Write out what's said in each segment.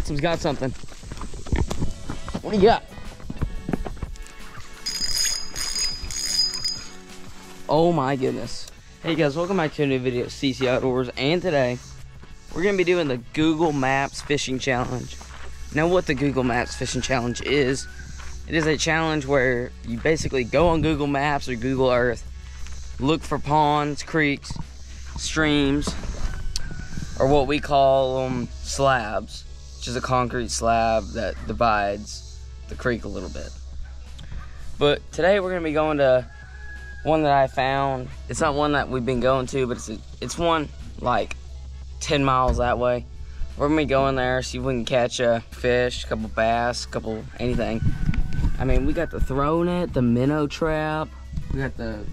Ransom's got something. What do you got? Oh my goodness. Hey guys, welcome back to a new video of CC Outdoors. And today, we're going to be doing the Google Maps Fishing Challenge. Now what the Google Maps Fishing Challenge is, it is a challenge where you basically go on Google Maps or Google Earth, look for ponds, creeks, streams, or what we call them slabs, is a concrete slab that divides the creek a little bit. But today we're to be going to one that I found. It's not one that we've been going to, but it's a, it's one like 10 miles that way. We're gonna be going there, see if we can catch a fish, a couple bass, a couple anything. I mean, we got the throw net, the minnow trap, we got the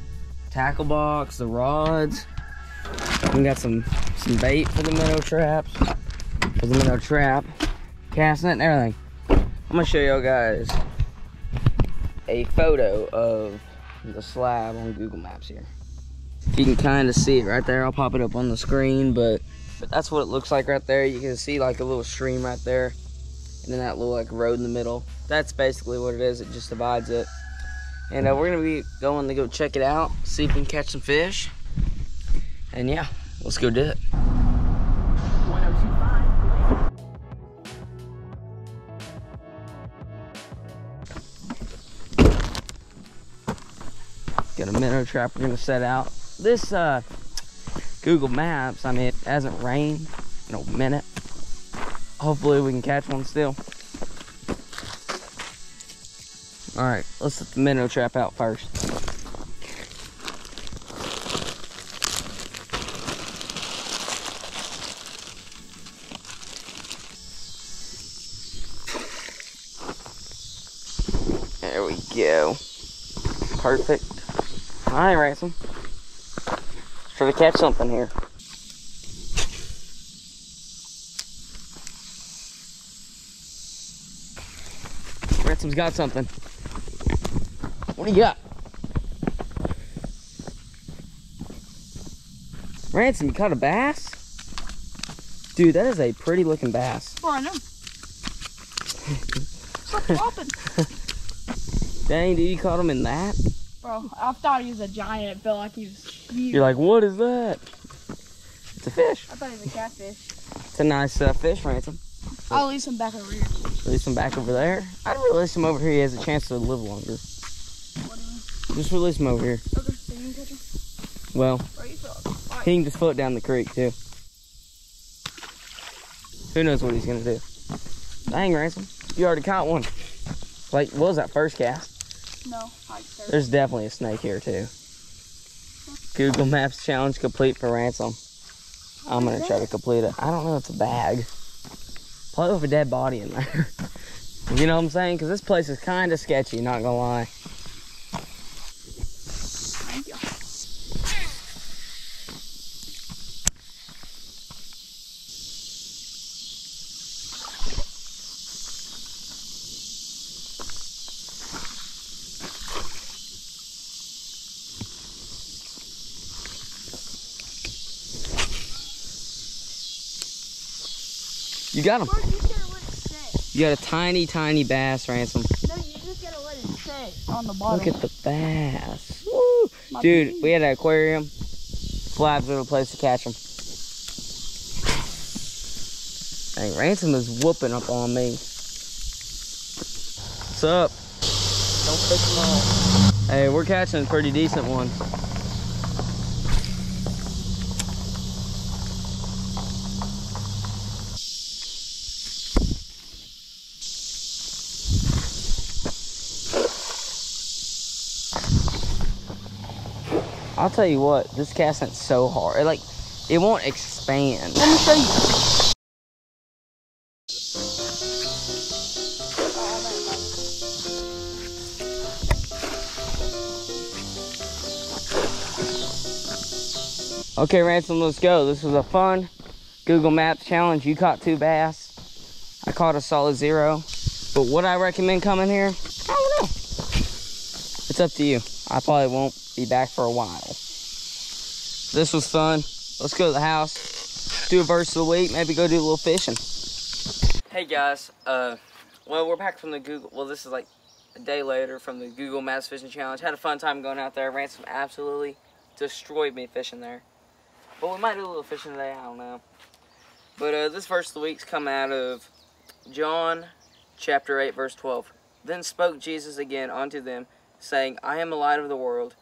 tackle box, the rods. We got some some bait for the minnow traps, for the minnow trap, casting it and everything. I'm gonna show y'all guys a photo of the slab on Google Maps here. You can kind of see it right there. I'll pop it up on the screen, but, but that's what it looks like right there. You can see like a little stream right there, and then that little like road in the middle. That's basically what it is. It just divides it. And uh, we're gonna be going to go check it out, see if we can catch some fish. And yeah, let's go do it. Got a minnow trap we're gonna set out. This uh, Google Maps, I mean, it hasn't rained in a minute. Hopefully we can catch one still. All right, let's let the minnow trap out first. There we go. Perfect. All right, Ransom. Try to catch something here. Ransom's got something. What do you got? Ransom, you caught a bass? Dude, that is a pretty looking bass. Bro, I know. Stop flopping. Dang, dude, you caught him in that? Bro, I thought he was a giant. It felt like he was huge. You're like, what is that? It's a fish. I thought he was a catfish. It's a nice uh, fish, Ransom. I'll leave some back over here. Release him back over there. I'd release him over here. He has a chance to live longer. What do you? Just release him over here. Okay, so you can catch him? Well, Bro, you feel he can just float down the creek too. Who knows what he's gonna do? Dang, Ransom. You already caught one. Like, what was that first cast? No, There's definitely a snake here too. Google Maps challenge complete for Ransom. I'm gonna try to complete it. I don't know, if it's a bag. Probably with a dead body in there. you know what I'm saying? Because this place is kind of sketchy, not gonna lie. Thank you. You got him. You gotta let it sit. You got a tiny, tiny bass, Ransom. No, you just gotta let it sit on the bottom. Look at the bass. Woo. My Dude, baby. we had an aquarium. Slabs are the place to catch them. Dang, Ransom is whooping up on me. What's up? Don't pick them off. Hey, we're catching a pretty decent one. I'll tell you what, this cast net's so hard. It, like, it won't expand. Let me show you. Okay, Ransom, let's go. This was a fun Google Maps challenge. You caught two bass. I caught a solid zero. But would I recommend coming here? I don't know. It's up to you. I probably won't be back for a while. This was fun. Let's go to the house. Do a verse of the week. Maybe go do a little fishing. Hey guys, uh, well we're back from the Google, well this is like a day later from the Google Maps Fishing Challenge. Had a fun time going out there. Ransom absolutely destroyed me fishing there. But we might do a little fishing today, I don't know. But uh, this verse of the week's come out of John chapter 8 verse 12. Then spoke Jesus again unto them, saying, I am the light of the world.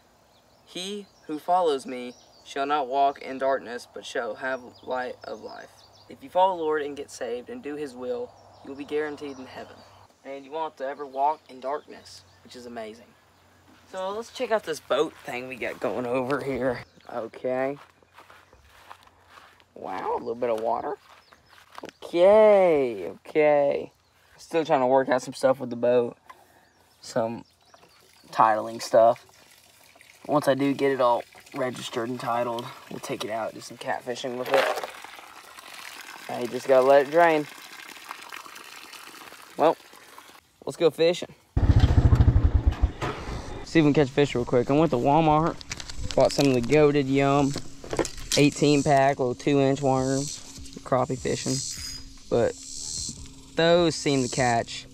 He who follows me shall not walk in darkness, but shall have light of life. If you follow the Lord and get saved and do his will, you will be guaranteed in heaven. And you won't have to ever walk in darkness, which is amazing. So let's check out this boat thing we got going over here. Okay. Wow, a little bit of water. Okay, okay. Still trying to work out some stuff with the boat. Some titling stuff. Once I do get it all registered and titled, we'll take it out, do some catfishing with it. I just gotta let it drain. Well, let's go fishing. See if we can catch fish real quick. I went to Walmart, bought some of the goaded yum 18 pack, little two inch worms, crappie fishing. But those seem to catch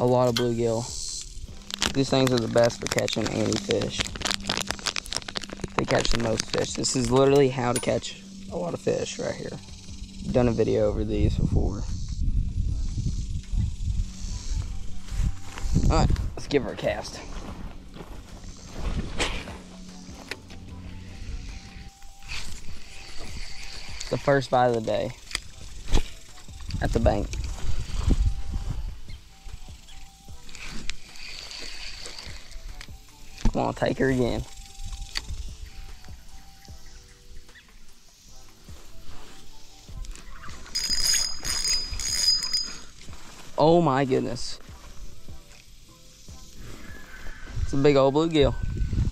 a lot of bluegill. These things are the best for catching any fish. They catch the most fish. This is literally how to catch a lot of fish right here. Done a video over these before. Alright, let's give her a cast. The first bite of the day at the bank. Come on, take her again. Oh my goodness. It's a big old bluegill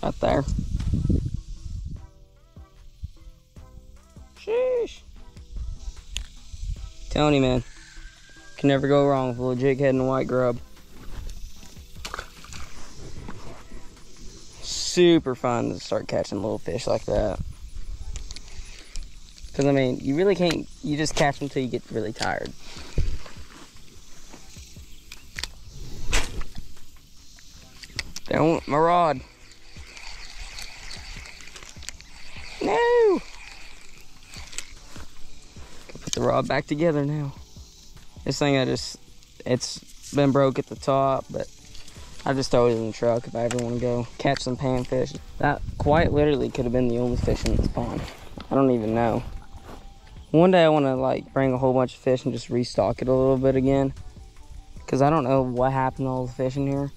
right there. Sheesh. Tony, man. Can never go wrong with a little jig head and a white grub. Super fun to start catching little fish like that. Because, I mean, you really can't, you just catch them until you get really tired. Don't, my rod. No! Put the rod back together now. This thing I just, it's been broke at the top, but I just throw it in the truck if I ever want to go catch some panfish. That quite literally could have been the only fish in this pond. I don't even know. One day I want to like bring a whole bunch of fish and just restock it a little bit again. Because I don't know what happened to all the fish in here.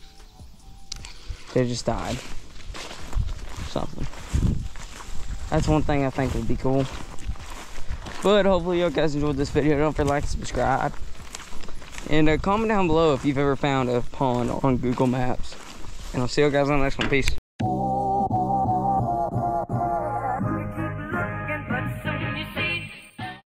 They just died. Something. That's one thing I think would be cool. But hopefully you guys enjoyed this video. Don't forget to like and subscribe. And uh, comment down below if you've ever found a pond on Google Maps. And I'll see you guys on the next one. Peace.